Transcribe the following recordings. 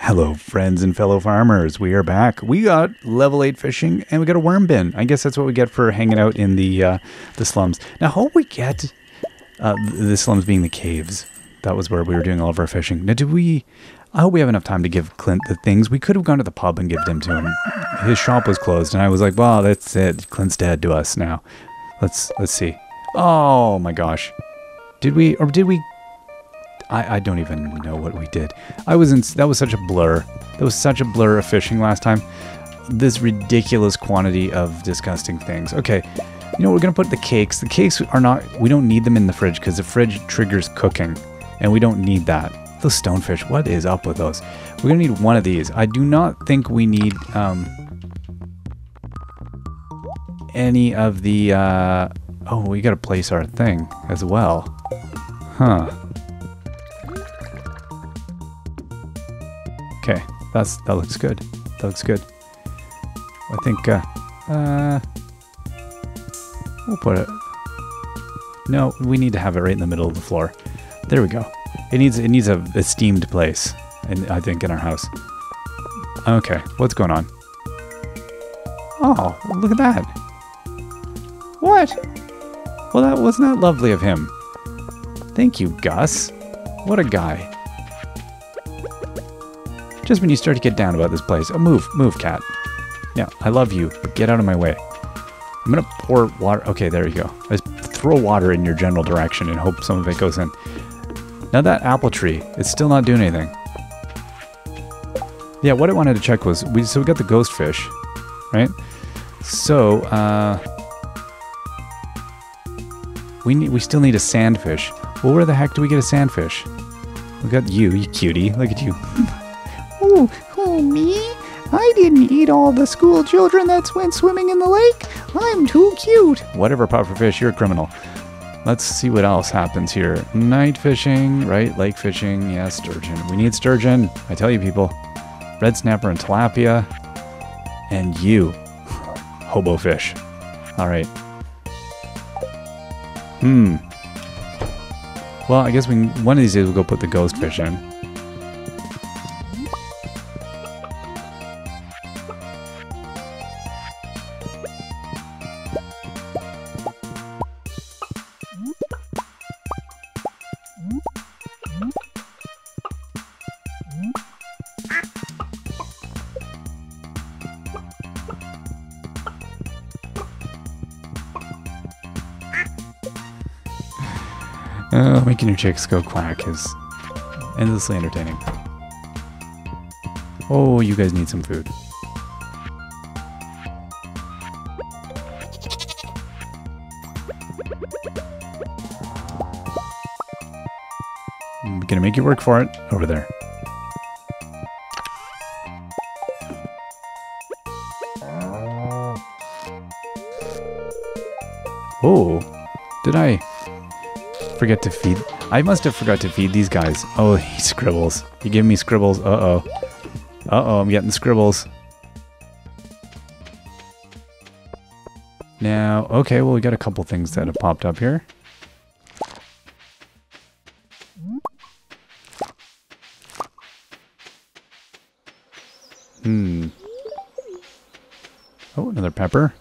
Hello, friends and fellow farmers. We are back. We got level eight fishing, and we got a worm bin. I guess that's what we get for hanging out in the uh, the slums. Now, how we get uh, the slums being the caves? That was where we were doing all of our fishing. Now, did we? I hope we have enough time to give Clint the things. We could have gone to the pub and given them to him. His shop was closed, and I was like, "Well, that's it. Clint's dead to us now." Let's let's see. Oh my gosh, did we or did we I, I don't even know what we did. I was in, that was such a blur. That was such a blur of fishing last time. This ridiculous quantity of disgusting things. Okay, you know, we're gonna put the cakes. The cakes are not, we don't need them in the fridge because the fridge triggers cooking and we don't need that. Those stonefish, what is up with those? We're gonna need one of these. I do not think we need, um, any of the, uh, oh, we gotta place our thing as well. Huh. Okay, that's that looks good. That looks good. I think uh, uh, we'll put it. No, we need to have it right in the middle of the floor. There we go. It needs it needs a esteemed place, and I think in our house. Okay, what's going on? Oh, look at that. What? Well, that wasn't that lovely of him. Thank you, Gus. What a guy. Just when you start to get down about this place. Oh, move, move, cat. Yeah, I love you, but get out of my way. I'm gonna pour water. Okay, there you go. Just throw water in your general direction and hope some of it goes in. Now that apple tree, it's still not doing anything. Yeah, what I wanted to check was we so we got the ghost fish, right? So uh, we need we still need a sandfish. Well, where the heck do we get a sandfish? We got you, you cutie. Look at you. Oh, oh, me? I didn't eat all the school children that went swimming in the lake. I'm too cute. Whatever, pufferfish, you're a criminal. Let's see what else happens here. Night fishing, right? Lake fishing, yeah, sturgeon. We need sturgeon. I tell you, people. Red snapper and tilapia. And you, hobo fish. All right. Hmm. Well, I guess we one of these days we'll go put the ghost fish in. Making your chicks go quack is endlessly entertaining. Oh, you guys need some food. I'm gonna make you work for it over there. Oh, did I forget to feed? I must have forgot to feed these guys. Oh, he scribbles. You give me scribbles. Uh-oh. Uh-oh, I'm getting scribbles. Now, okay, well, we got a couple things that have popped up here. Hmm. Oh, another pepper.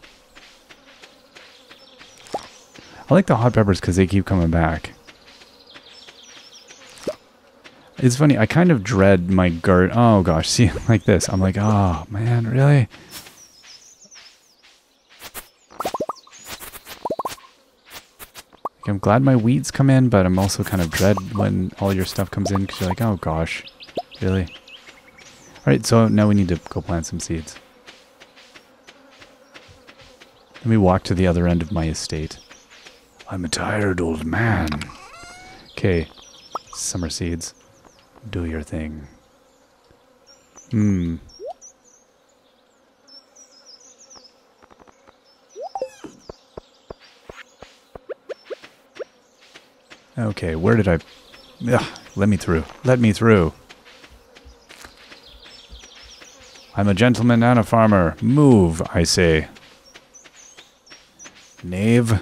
I like the hot peppers because they keep coming back. It's funny, I kind of dread my guard. Oh gosh, see, like this. I'm like, oh man, really? I'm glad my weeds come in, but I'm also kind of dread when all your stuff comes in because you're like, oh gosh, really? Alright, so now we need to go plant some seeds. Let me walk to the other end of my estate. I'm a tired old man. Okay, summer seeds. Do your thing. Hmm. Okay, where did I... Ugh, let me through. Let me through. I'm a gentleman and a farmer. Move, I say. Knave.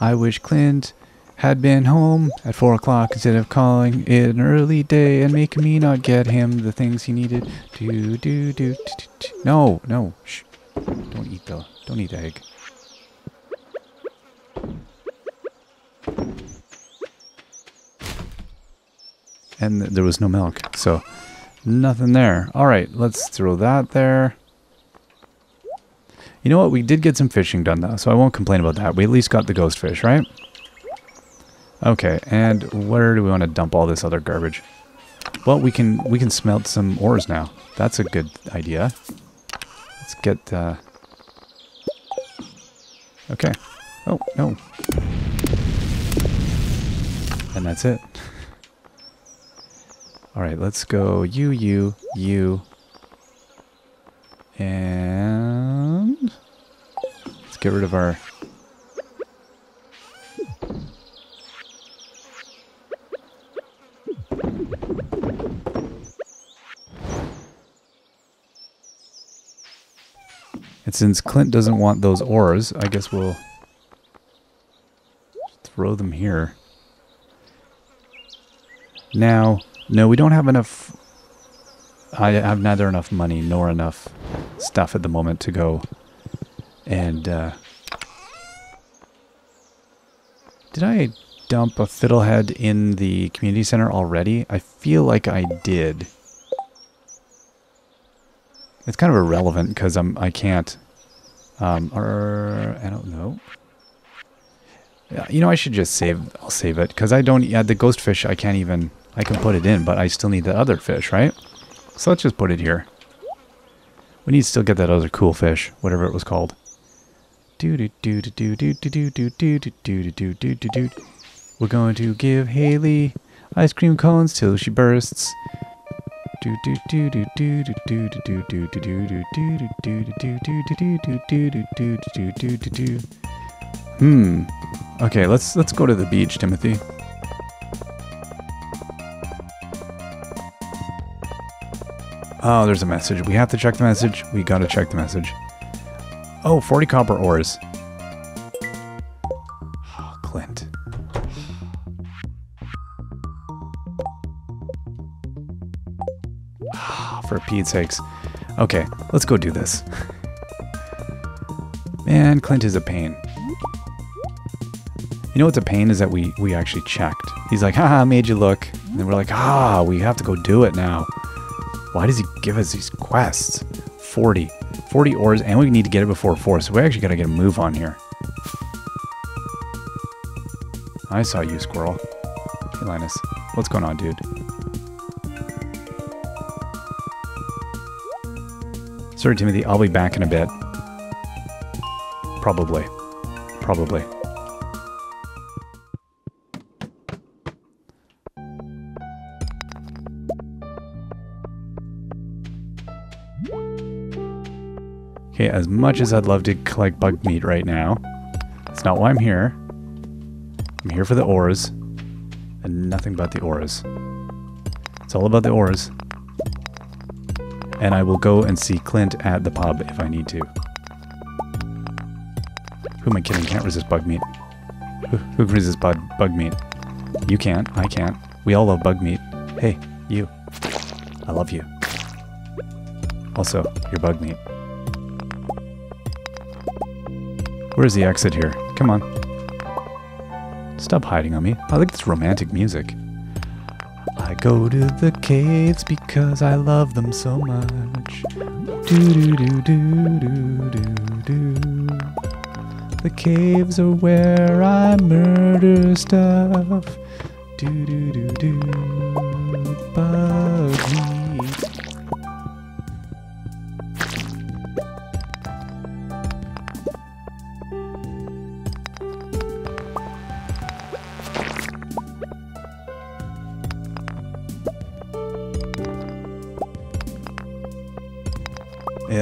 I wish Clint had been home at four o'clock instead of calling it an early day and making me not get him the things he needed. Do do do. No, no, shh. Don't eat the. Don't eat the egg. And there was no milk, so nothing there. All right, let's throw that there. You know what? We did get some fishing done though, so I won't complain about that. We at least got the ghost fish, right? Okay, and where do we want to dump all this other garbage? Well, we can we can smelt some ores now. That's a good idea. Let's get. Uh... Okay. Oh no. And that's it. All right, let's go. You, you, you, and get rid of our And since Clint doesn't want those ores, I guess we'll throw them here. Now, no, we don't have enough. I have neither enough money nor enough stuff at the moment to go and. Uh, did I dump a fiddlehead in the community center already? I feel like I did. It's kind of irrelevant because I'm I can't. Um, or I don't know. You know, I should just save. I'll save it because I don't. Yeah, the ghost fish. I can't even. I can put it in, but I still need the other fish, right? So let's just put it here. We need to still get that other cool fish, whatever it was called. We're going to give Haley ice cream cones till she bursts. Hmm. Okay, let's let's go to the beach, Timothy. Oh, there's a message. We have to check the message. We gotta check the message. Oh, 40 copper ores. Oh, Clint. For Pete's sakes. Okay, let's go do this. Man, Clint is a pain. You know what's a pain is that we we actually checked. He's like, haha, made you look. And then we're like, ah, we have to go do it now. Why does he give us these quests? 40. 40 ores, and we need to get it before 4, so we actually gotta get a move on here. I saw you, squirrel. Hey, Linus. What's going on, dude? Sorry, Timothy. I'll be back in a bit. Probably. Probably. Okay, as much as I'd love to collect bug meat right now, that's not why I'm here. I'm here for the ores, and nothing but the ores. It's all about the ores. And I will go and see Clint at the pub if I need to. Who am I kidding? Can't resist bug meat. Who, who can resist bug, bug meat? You can't. I can't. We all love bug meat. Hey, you. I love you. Also, you're bug meat. Where's the exit here? Come on. Stop hiding on me. I like this romantic music. I go to the caves because I love them so much. Do do do do do do do. The caves are where I murder stuff. Do do do do. Bug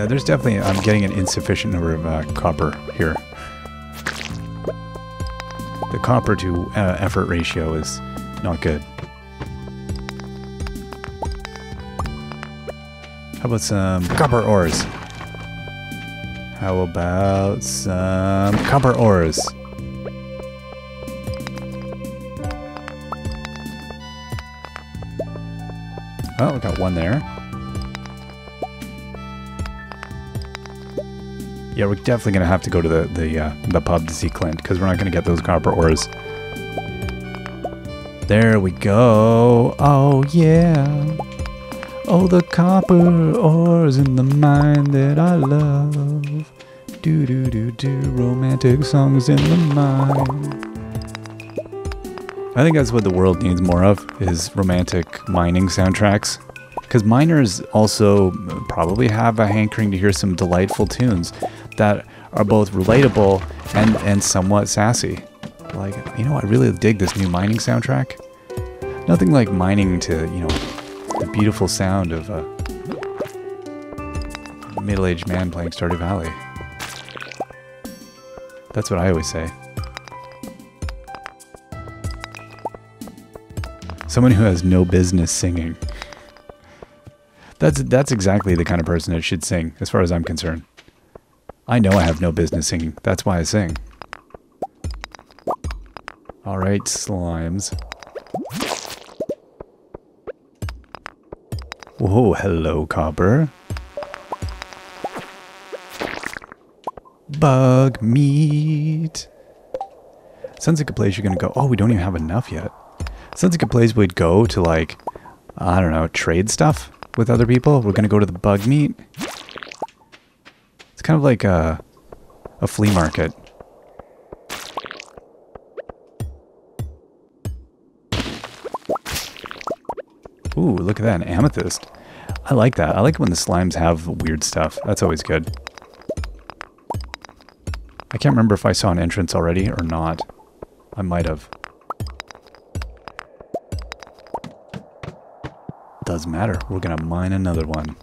Yeah, there's definitely, I'm getting an insufficient number of uh, copper here. The copper to uh, effort ratio is not good. How about some copper ores? How about some copper ores? Oh, we got one there. Yeah, we're definitely gonna have to go to the the uh, the pub to see Clint because we're not gonna get those copper ores. There we go. Oh yeah. Oh, the copper ores in the mine that I love. Do do do do. Romantic songs in the mine. I think that's what the world needs more of is romantic mining soundtracks. Because miners also probably have a hankering to hear some delightful tunes that are both relatable and, and somewhat sassy. Like, you know, I really dig this new mining soundtrack. Nothing like mining to, you know, the beautiful sound of a middle-aged man playing Stardew Valley. That's what I always say. Someone who has no business singing. That's that's exactly the kind of person that should sing, as far as I'm concerned. I know I have no business singing. That's why I sing. All right, slimes. Whoa, hello, copper. Bug meat. Sounds like a place you're gonna go. Oh, we don't even have enough yet. Sounds like a place we'd go to like, I don't know, trade stuff with other people. We're gonna go to the bug meat. It's kind of like a, a flea market. Ooh, look at that, an amethyst. I like that. I like when the slimes have weird stuff. That's always good. I can't remember if I saw an entrance already or not. I might have. Doesn't matter. We're gonna mine another one.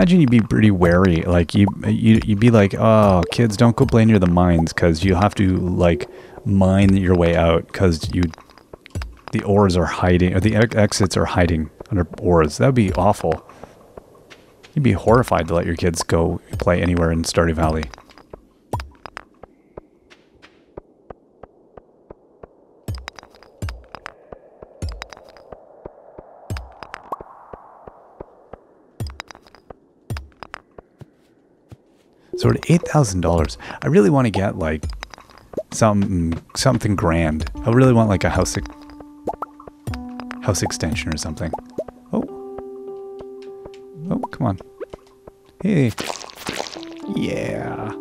Imagine you'd be pretty wary. Like you, you, you'd be like, "Oh, kids, don't go play near the mines because you have to like mine your way out because you, the ores are hiding or the ex exits are hiding under ores. That would be awful. You'd be horrified to let your kids go play anywhere in Stardew Valley. So at eight thousand dollars, I really want to get like some something grand. I really want like a house house extension or something. Oh, oh, come on. Hey, yeah.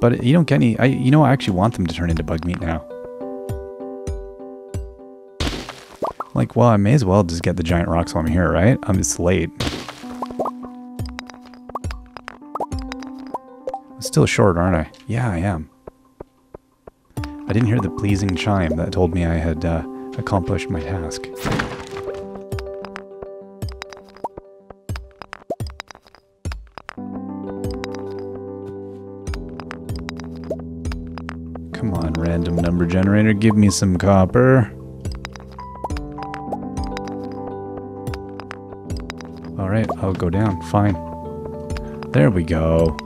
But you don't get any. I you know I actually want them to turn into bug meat now. Like, well, I may as well just get the giant rocks while I'm here, right? I'm just late. Still short, aren't I? Yeah, I am. I didn't hear the pleasing chime that told me I had uh, accomplished my task. Come on, random number generator, give me some copper. Alright, I'll go down. Fine. There we go.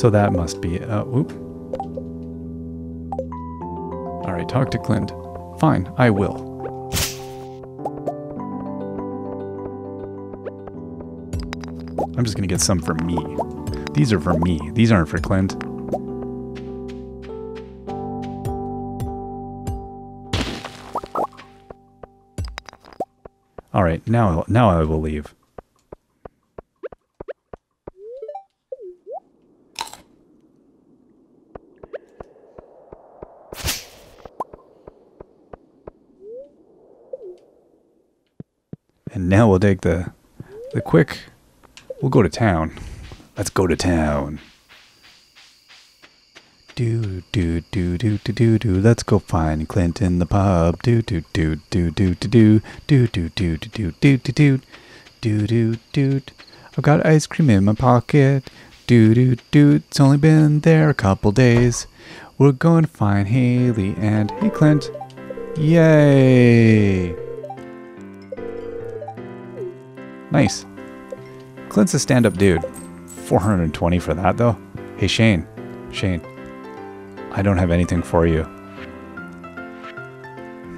So that must be, uh, whoop. All right, talk to Clint. Fine, I will. I'm just gonna get some for me. These are for me. These aren't for Clint. All right, now now I will leave. And now we'll take the the quick we'll go to town. Let's go to town. Do do do do do do do. Let's go find Clint in the pub. Do do do do do do do do do do do do do do do do do. I've got ice cream in my pocket. Do do do. It's only been there a couple days. We're going to find Haley and hey Clint. Yay! Nice. Clint's a stand-up dude. 420 for that though. Hey Shane. Shane. I don't have anything for you.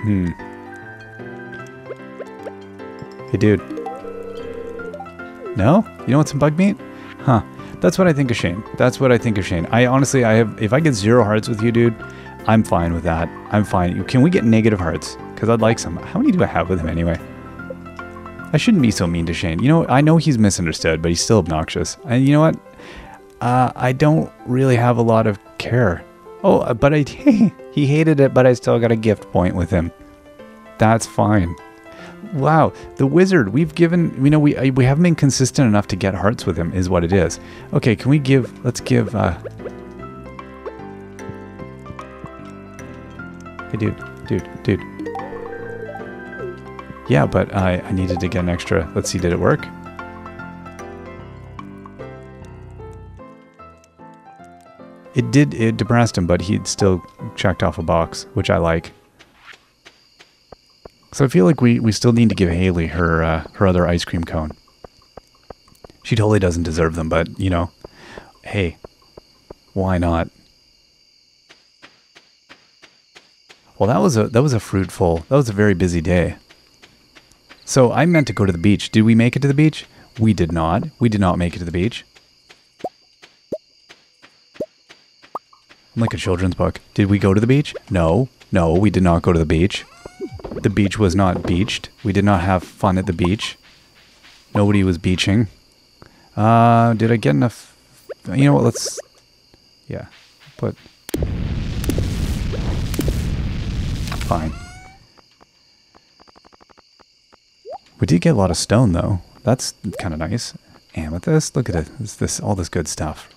Hmm. Hey, dude. No? You don't want some bug meat? Huh. That's what I think of Shane. That's what I think of Shane. I honestly, I have, if I get zero hearts with you, dude, I'm fine with that. I'm fine. Can we get negative hearts? Because I'd like some. How many do I have with him anyway? I shouldn't be so mean to Shane. You know, I know he's misunderstood, but he's still obnoxious. And you know what? Uh, I don't really have a lot of care Oh, uh, but I he hated it, but I still got a gift point with him. That's fine. Wow, the wizard. We've given. You know, we we haven't been consistent enough to get hearts with him. Is what it is. Okay, can we give? Let's give. uh Hey, dude, dude, dude. Yeah, but I I needed to get an extra. Let's see, did it work? It did, it depressed him, but he'd still checked off a box, which I like. So I feel like we, we still need to give Haley her, uh, her other ice cream cone. She totally doesn't deserve them, but, you know, hey, why not? Well, that was a that was a fruitful. That was a very busy day. So I meant to go to the beach. Did we make it to the beach? We did not. We did not make it to the beach. I'm like a children's book. Did we go to the beach? No. No, we did not go to the beach. The beach was not beached. We did not have fun at the beach. Nobody was beaching. Uh, did I get enough? You know what? Let's. Yeah. Put. Fine. We did get a lot of stone though. That's kind of nice. Amethyst. Look at it. It's this all this good stuff.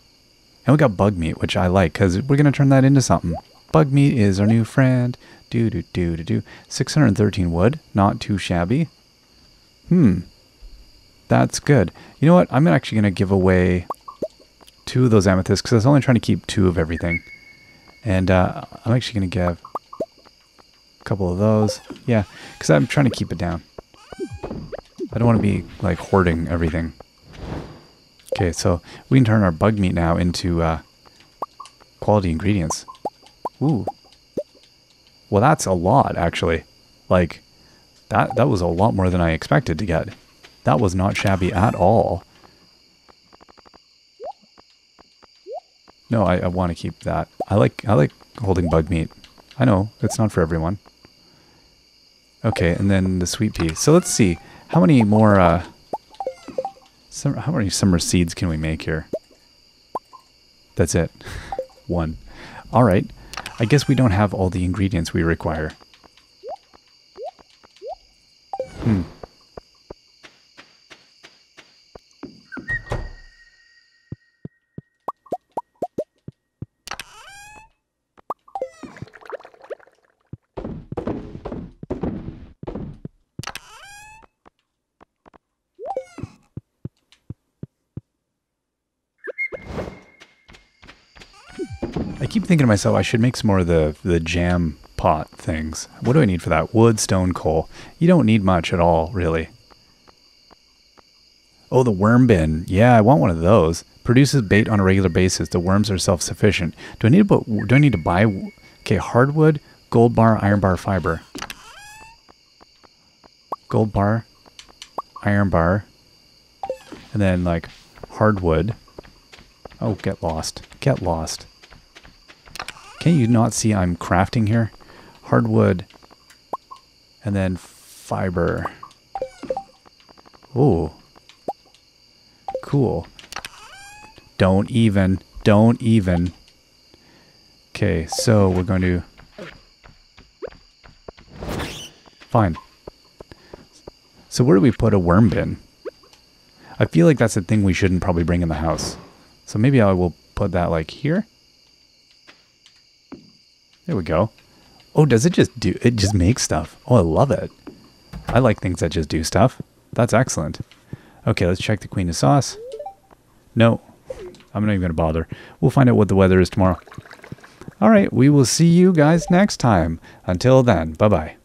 And we got bug meat, which I like because we're going to turn that into something. Bug meat is our new friend. Do, do, do, do, do. 613 wood. Not too shabby. Hmm. That's good. You know what? I'm actually going to give away two of those amethysts because I was only trying to keep two of everything. And uh, I'm actually going to give a couple of those. Yeah, because I'm trying to keep it down. I don't want to be like hoarding everything. Okay, so we can turn our bug meat now into uh, quality ingredients. Ooh. Well, that's a lot, actually. Like, that, that was a lot more than I expected to get. That was not shabby at all. No, I, I want to keep that. I like I like holding bug meat. I know, it's not for everyone. Okay, and then the sweet pea. So let's see. How many more uh, some, how many summer seeds can we make here? That's it. One. All right. I guess we don't have all the ingredients we require. Hmm. keep thinking to myself, I should make some more of the, the jam pot things. What do I need for that? Wood, stone, coal. You don't need much at all, really. Oh, the worm bin. Yeah, I want one of those. Produces bait on a regular basis. The worms are self-sufficient. Do I need to put, do I need to buy okay, hardwood, gold bar, iron bar, fiber. Gold bar, iron bar, and then like hardwood. Oh, get lost. Get lost. Can you not see I'm crafting here? Hardwood and then fiber. Oh, cool. Don't even, don't even. Okay, so we're going to... Fine. So where do we put a worm bin? I feel like that's a thing we shouldn't probably bring in the house. So maybe I will put that like here. There we go. Oh, does it just do? It just makes stuff. Oh, I love it. I like things that just do stuff. That's excellent. Okay, let's check the Queen of Sauce. No, I'm not even going to bother. We'll find out what the weather is tomorrow. All right, we will see you guys next time. Until then, bye bye.